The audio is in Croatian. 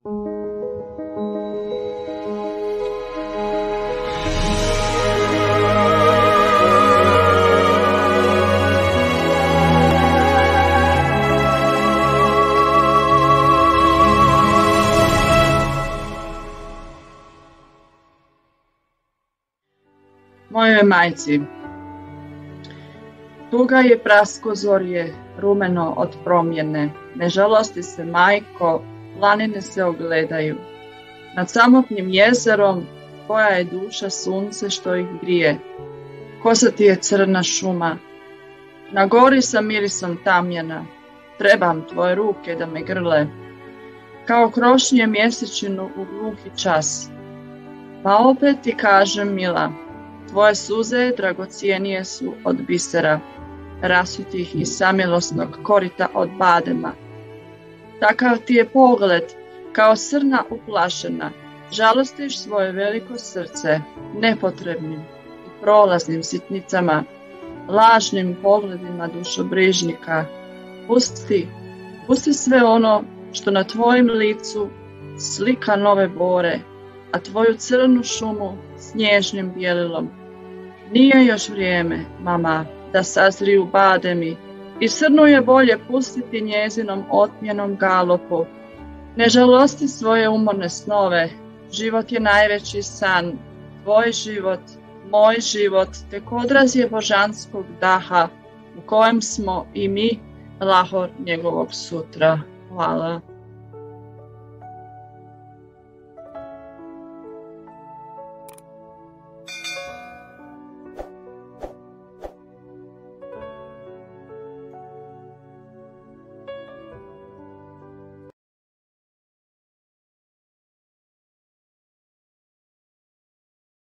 Mojoj majci. Tuga je praskozorje, rumeno od promjene. Ne žalosti se majko, planine se ogledaju. Nad samotnim jezerom, koja je duša sunce što ih grije. Kosa ti je crna šuma. Na gori sa mirisom tamjena. Trebam tvoje ruke da me grle. Kao krošnje mjesečinu u gluhi čas. Pa opet ti kažem, mila, Tvoje suze dragocijenije su od bisera, rasutih i samilosnog korita od badema. Takav ti je pogled, kao srna uplašena, žalostiš svoje veliko srce nepotrebnim i prolaznim sitnicama, lažnim pogledima dušobrižnika. Pusti, pusti sve ono što na tvojim licu slika nove bore, a tvoju crnu šumu snježnim bijelilom nije još vrijeme, mama, da sazriju bademi i srnu je bolje pustiti njezinom otmjenom galopu. Ne žalosti svoje umorne snove, život je najveći san, tvoj život, moj život, tek odraz je božanskog daha u kojem smo i mi lahor njegovog sutra. Hvala.